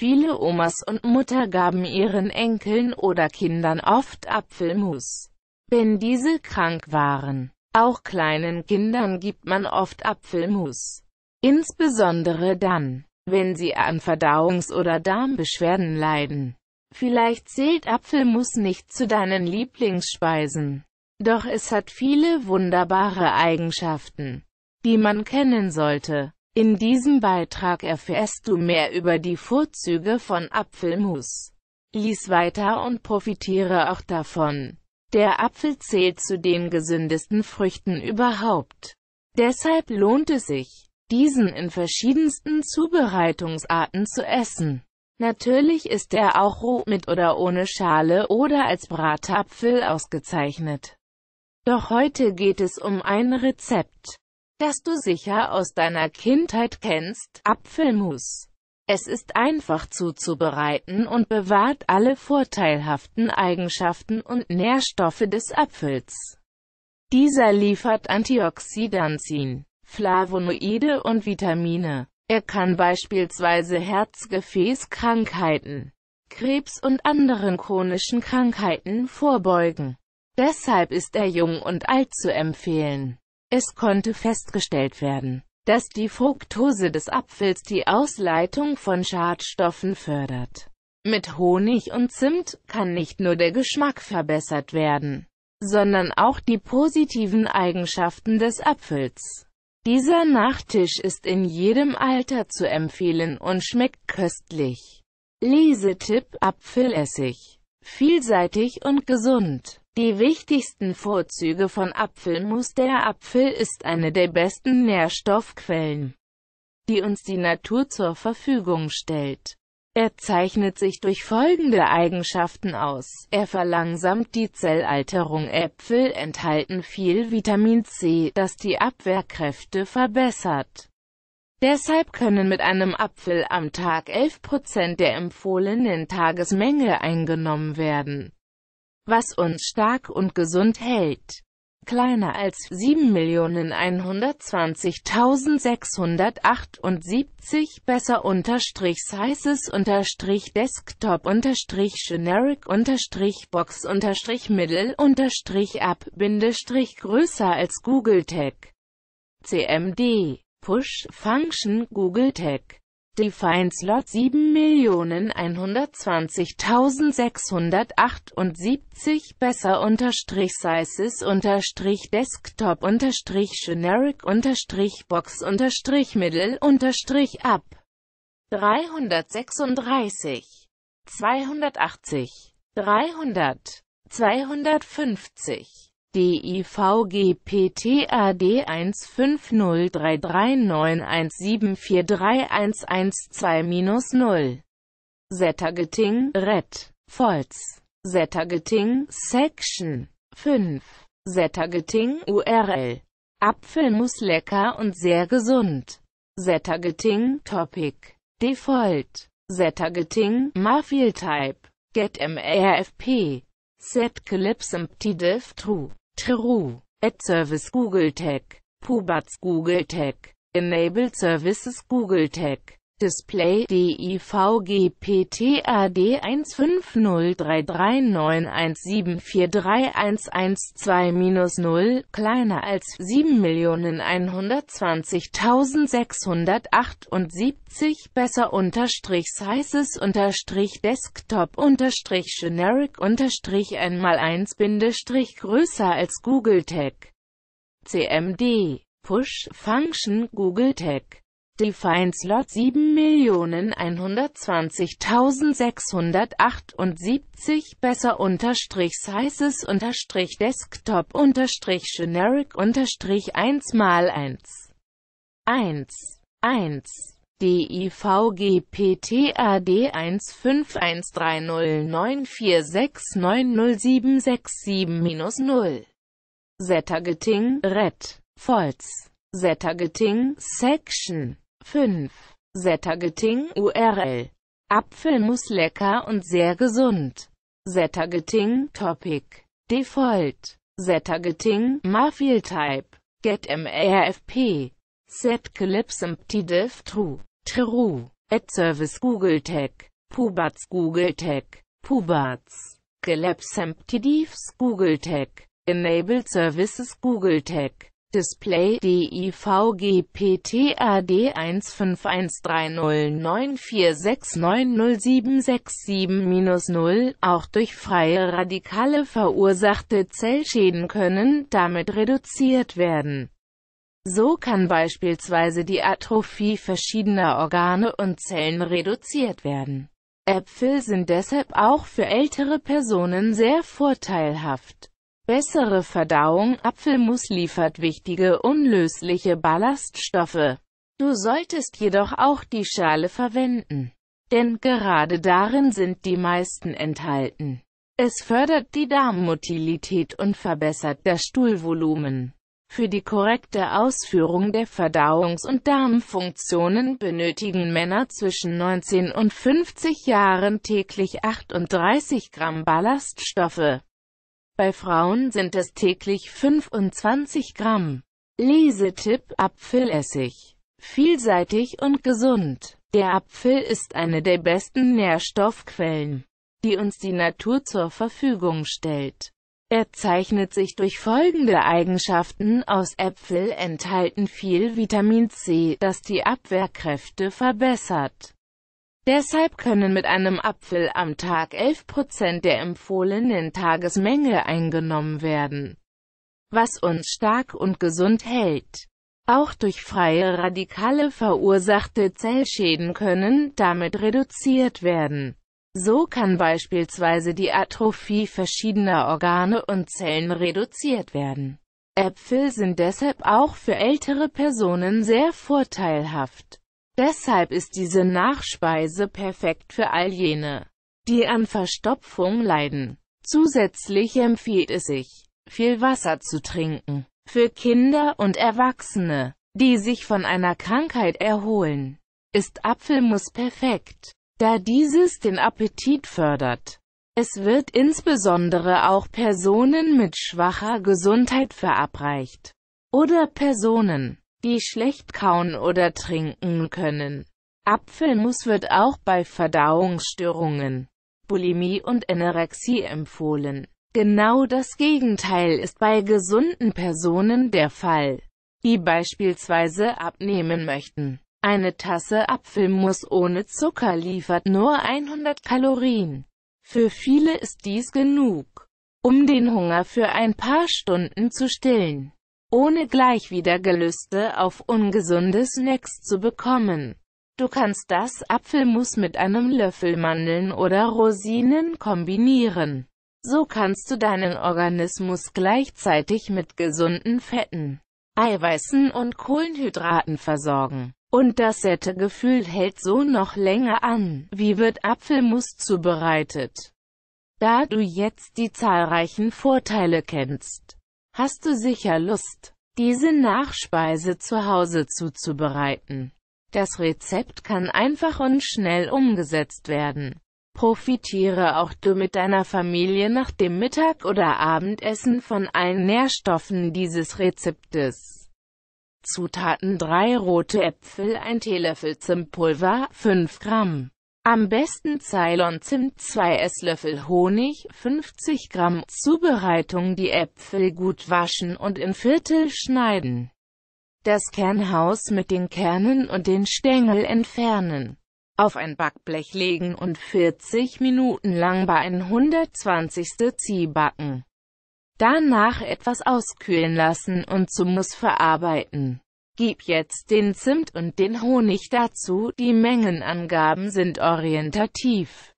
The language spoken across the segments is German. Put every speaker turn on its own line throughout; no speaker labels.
Viele Omas und Mutter gaben ihren Enkeln oder Kindern oft Apfelmus, wenn diese krank waren. Auch kleinen Kindern gibt man oft Apfelmus. Insbesondere dann, wenn sie an Verdauungs- oder Darmbeschwerden leiden. Vielleicht zählt Apfelmus nicht zu deinen Lieblingsspeisen. Doch es hat viele wunderbare Eigenschaften, die man kennen sollte. In diesem Beitrag erfährst du mehr über die Vorzüge von Apfelmus. Lies weiter und profitiere auch davon. Der Apfel zählt zu den gesündesten Früchten überhaupt. Deshalb lohnt es sich, diesen in verschiedensten Zubereitungsarten zu essen. Natürlich ist er auch roh mit oder ohne Schale oder als Bratapfel ausgezeichnet. Doch heute geht es um ein Rezept, das du sicher aus deiner Kindheit kennst, Apfelmus. Es ist einfach zuzubereiten und bewahrt alle vorteilhaften Eigenschaften und Nährstoffe des Apfels. Dieser liefert Antioxidantien, Flavonoide und Vitamine. Er kann beispielsweise Herzgefäßkrankheiten, Krebs und anderen chronischen Krankheiten vorbeugen. Deshalb ist er jung und alt zu empfehlen. Es konnte festgestellt werden, dass die Fructose des Apfels die Ausleitung von Schadstoffen fördert. Mit Honig und Zimt kann nicht nur der Geschmack verbessert werden, sondern auch die positiven Eigenschaften des Apfels. Dieser Nachtisch ist in jedem Alter zu empfehlen und schmeckt köstlich. Lesetipp Apfelessig. Vielseitig und gesund. Die wichtigsten Vorzüge von Apfelmus Der Apfel ist eine der besten Nährstoffquellen, die uns die Natur zur Verfügung stellt. Er zeichnet sich durch folgende Eigenschaften aus. Er verlangsamt die Zellalterung. Äpfel enthalten viel Vitamin C, das die Abwehrkräfte verbessert. Deshalb können mit einem Apfel am Tag 11% der empfohlenen Tagesmenge eingenommen werden was uns stark und gesund hält. Kleiner als 7.120.678 besser unterstrich sizes unterstrich desktop unterstrich generic unterstrich box unterstrich middle unterstrich up bindestrich größer als Google Tech. CMD Push Function Google Tech Define Slot 7.120.678 besser unterstrich sizes unterstrich desktop unterstrich generic unterstrich box unterstrich middle unterstrich up. 336 280 300 250 DIVGPTAD 1503391743112-0 Zeta-Getting, Red, Volz, Zeta-Getting, Section. 5 Zeta-Getting, URL Apfelmus lecker und sehr gesund. Zeta-Getting, Topic, Default, Zeta-Getting, Mafil Type, GetMRFP, Set Clips True True. At Service Google Tech. Pubats Google Tech. Enabled Services Google Tech. Display DIVGPTAD 1503391743112-0 kleiner als 7.120.678 besser unterstrich sizes unterstrich desktop unterstrich generic unterstrich einmal 1 Bindestrich größer als Google Tech CMD Push Function Google Tech Define Slot 7.120.678 besser unterstrich sizes unterstrich desktop unterstrich generic unterstrich 1 mal 1 1 1 DIVGPTAD 1513094690767-0 Zeta-Getting, Red, Volz, Zeta-Getting, Section 5. Zeta-Getting URL Apfelmus lecker und sehr gesund. Zeta-Getting Topic. Default. Zeta-Getting Mafil Type GetMRFP Set Clips Empty Div True. True AdService Google Tag, Pubats Google Tag, Pubats, Gelabs Emptidives Google Tag, Enabled Services Google Tag, Display DIVGPTAD 1513094690767-0 auch durch freie Radikale verursachte Zellschäden können damit reduziert werden. So kann beispielsweise die Atrophie verschiedener Organe und Zellen reduziert werden. Äpfel sind deshalb auch für ältere Personen sehr vorteilhaft. Bessere Verdauung Apfelmus liefert wichtige unlösliche Ballaststoffe. Du solltest jedoch auch die Schale verwenden. Denn gerade darin sind die meisten enthalten. Es fördert die Darmmotilität und verbessert das Stuhlvolumen. Für die korrekte Ausführung der Verdauungs- und Darmfunktionen benötigen Männer zwischen 19 und 50 Jahren täglich 38 Gramm Ballaststoffe. Bei Frauen sind es täglich 25 Gramm. Lesetipp Apfelessig. Vielseitig und gesund. Der Apfel ist eine der besten Nährstoffquellen, die uns die Natur zur Verfügung stellt. Er zeichnet sich durch folgende Eigenschaften aus Äpfel enthalten viel Vitamin C, das die Abwehrkräfte verbessert. Deshalb können mit einem Apfel am Tag 11% der empfohlenen Tagesmenge eingenommen werden, was uns stark und gesund hält. Auch durch freie Radikale verursachte Zellschäden können damit reduziert werden. So kann beispielsweise die Atrophie verschiedener Organe und Zellen reduziert werden. Äpfel sind deshalb auch für ältere Personen sehr vorteilhaft. Deshalb ist diese Nachspeise perfekt für all jene, die an Verstopfung leiden. Zusätzlich empfiehlt es sich, viel Wasser zu trinken. Für Kinder und Erwachsene, die sich von einer Krankheit erholen, ist Apfelmus perfekt, da dieses den Appetit fördert. Es wird insbesondere auch Personen mit schwacher Gesundheit verabreicht. Oder Personen, die schlecht kauen oder trinken können. Apfelmus wird auch bei Verdauungsstörungen, Bulimie und Anorexie empfohlen. Genau das Gegenteil ist bei gesunden Personen der Fall, die beispielsweise abnehmen möchten. Eine Tasse Apfelmus ohne Zucker liefert nur 100 Kalorien. Für viele ist dies genug, um den Hunger für ein paar Stunden zu stillen ohne gleich wieder Gelüste auf ungesunde Snacks zu bekommen. Du kannst das Apfelmus mit einem Löffel Mandeln oder Rosinen kombinieren. So kannst du deinen Organismus gleichzeitig mit gesunden Fetten, Eiweißen und Kohlenhydraten versorgen. Und das Sättegefühl hält so noch länger an. Wie wird Apfelmus zubereitet? Da du jetzt die zahlreichen Vorteile kennst, hast du sicher Lust, diese Nachspeise zu Hause zuzubereiten. Das Rezept kann einfach und schnell umgesetzt werden. Profitiere auch du mit deiner Familie nach dem Mittag- oder Abendessen von allen Nährstoffen dieses Rezeptes. Zutaten 3 rote Äpfel 1 Teelöffel Zimtpulver 5 Gramm am besten Ceylon-Zimt 2 Esslöffel Honig, 50 Gramm. Zubereitung Die Äpfel gut waschen und in Viertel schneiden. Das Kernhaus mit den Kernen und den Stängel entfernen. Auf ein Backblech legen und 40 Minuten lang bei 120 Zieh backen. Danach etwas auskühlen lassen und zum Muss verarbeiten. Gib jetzt den Zimt und den Honig dazu, die Mengenangaben sind orientativ.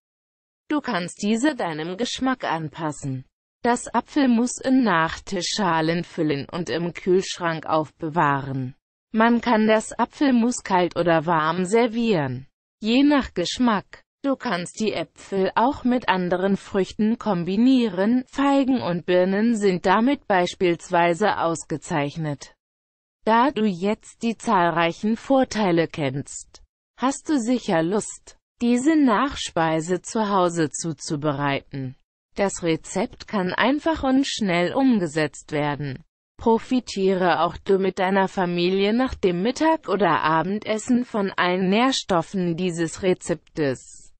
Du kannst diese deinem Geschmack anpassen. Das Apfelmus in Nachtischschalen füllen und im Kühlschrank aufbewahren. Man kann das Apfelmus kalt oder warm servieren. Je nach Geschmack. Du kannst die Äpfel auch mit anderen Früchten kombinieren, Feigen und Birnen sind damit beispielsweise ausgezeichnet. Da du jetzt die zahlreichen Vorteile kennst, hast du sicher Lust, diese Nachspeise zu Hause zuzubereiten. Das Rezept kann einfach und schnell umgesetzt werden. Profitiere auch du mit deiner Familie nach dem Mittag- oder Abendessen von allen Nährstoffen dieses Rezeptes.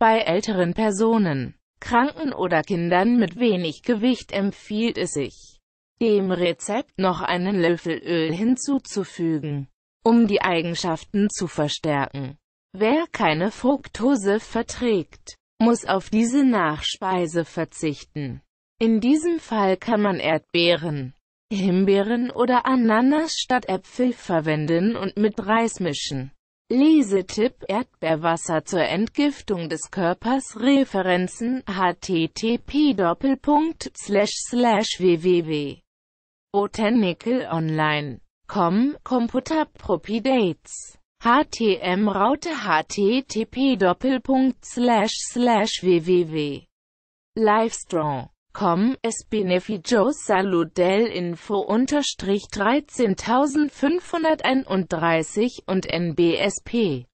Bei älteren Personen, Kranken oder Kindern mit wenig Gewicht empfiehlt es sich, dem Rezept noch einen Löffel Öl hinzuzufügen, um die Eigenschaften zu verstärken. Wer keine Fructose verträgt, muss auf diese Nachspeise verzichten. In diesem Fall kann man Erdbeeren, Himbeeren oder Ananas statt Äpfel verwenden und mit Reis mischen. Lesetipp Erdbeerwasser zur Entgiftung des Körpers Referenzen http www Botanical Online. Com Computer Propidates HTM Raute http www Livestrong Com, es beneficio salud del info unterstrich 13531 und NBSP